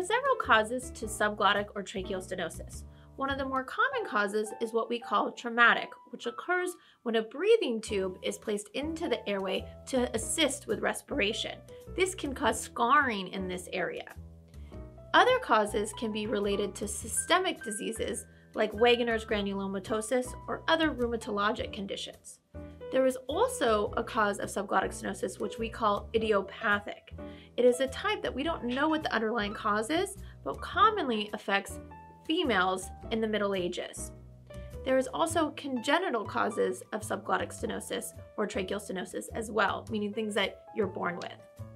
are several causes to subglottic or tracheal stenosis. One of the more common causes is what we call traumatic, which occurs when a breathing tube is placed into the airway to assist with respiration. This can cause scarring in this area. Other causes can be related to systemic diseases like Wegener's granulomatosis or other rheumatologic conditions. There is also a cause of subglottic stenosis, which we call idiopathic. It is a type that we don't know what the underlying cause is, but commonly affects females in the Middle Ages. There is also congenital causes of subglottic stenosis or tracheal stenosis as well, meaning things that you're born with.